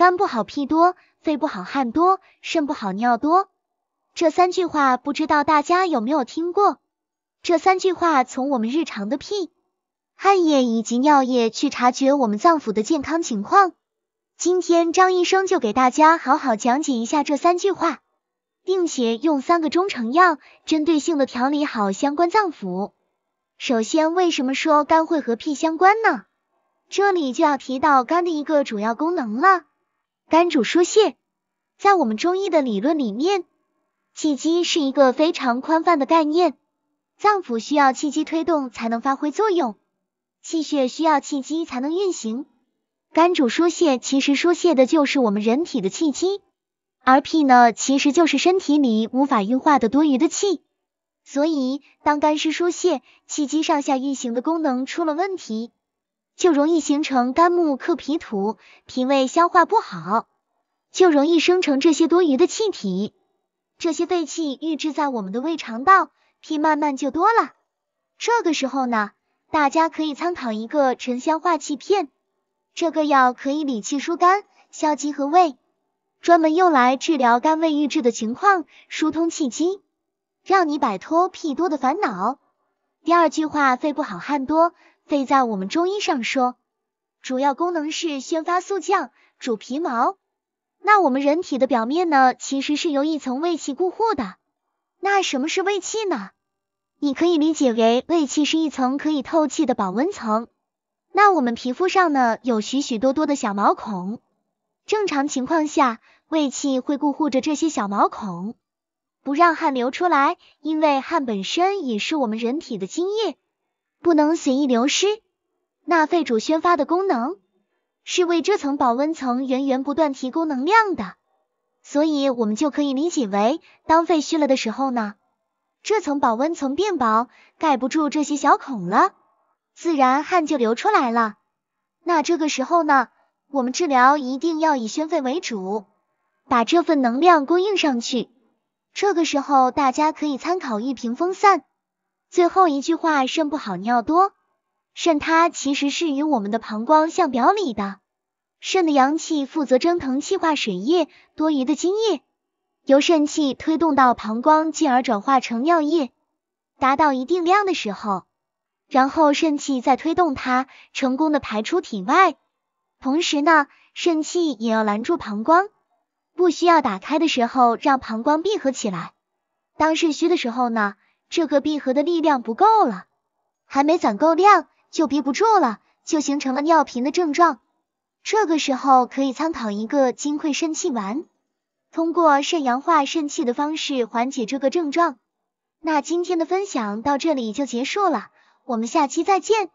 肝不好屁多，肺不好汗多，肾不好尿多。这三句话不知道大家有没有听过？这三句话从我们日常的屁、汗液以及尿液去察觉我们脏腑的健康情况。今天张医生就给大家好好讲解一下这三句话，并且用三个中成药针对性的调理好相关脏腑。首先，为什么说肝会和屁相关呢？这里就要提到肝的一个主要功能了。肝主疏泄，在我们中医的理论里面，气机是一个非常宽泛的概念。脏腑需要气机推动才能发挥作用，气血需要气机才能运行。肝主疏泄，其实疏泄的就是我们人体的气机，而脾呢，其实就是身体里无法运化的多余的气。所以，当肝湿疏泄，气机上下运行的功能出了问题，就容易形成肝木克脾土，脾胃消化不好，就容易生成这些多余的气体。这些废气郁滞在我们的胃肠道。屁慢慢就多了，这个时候呢，大家可以参考一个沉香化气片，这个药可以理气疏肝、消积和胃，专门用来治疗肝胃郁滞的情况，疏通气机，让你摆脱屁多的烦恼。第二句话，肺不好汗多，肺在我们中医上说，主要功能是宣发肃降，主皮毛。那我们人体的表面呢，其实是由一层胃气固护的。那什么是胃气呢？你可以理解为胃气是一层可以透气的保温层。那我们皮肤上呢有许许多多的小毛孔，正常情况下，胃气会固护着这些小毛孔，不让汗流出来。因为汗本身也是我们人体的津液，不能随意流失。那肺主宣发的功能，是为这层保温层源源不断提供能量的。所以，我们就可以理解为，当肺虚了的时候呢，这层保温层变薄，盖不住这些小孔了，自然汗就流出来了。那这个时候呢，我们治疗一定要以宣肺为主，把这份能量供应上去。这个时候，大家可以参考一瓶风散。最后一句话，肾不好尿多，肾它其实是与我们的膀胱相表里的。肾的阳气负责蒸腾气化水液，多余的津液由肾气推动到膀胱，进而转化成尿液，达到一定量的时候，然后肾气再推动它成功的排出体外。同时呢，肾气也要拦住膀胱，不需要打开的时候让膀胱闭合起来。当肾虚的时候呢，这个闭合的力量不够了，还没攒够量就憋不住了，就形成了尿频的症状。这个时候可以参考一个金匮肾气丸，通过肾阳化肾气的方式缓解这个症状。那今天的分享到这里就结束了，我们下期再见。